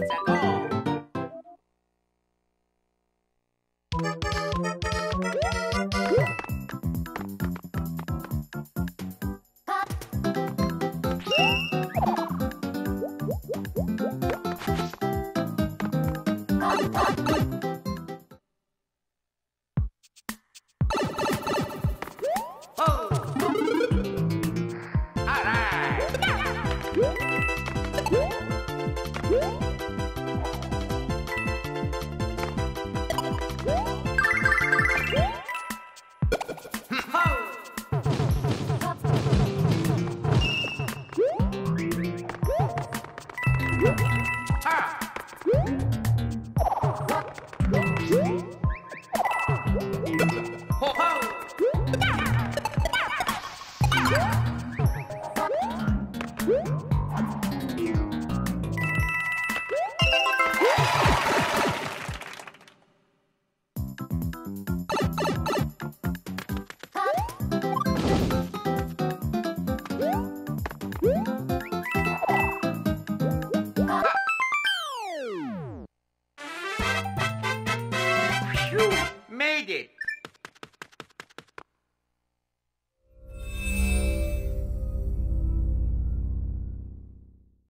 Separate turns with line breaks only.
んじゃのう。Woo! made it!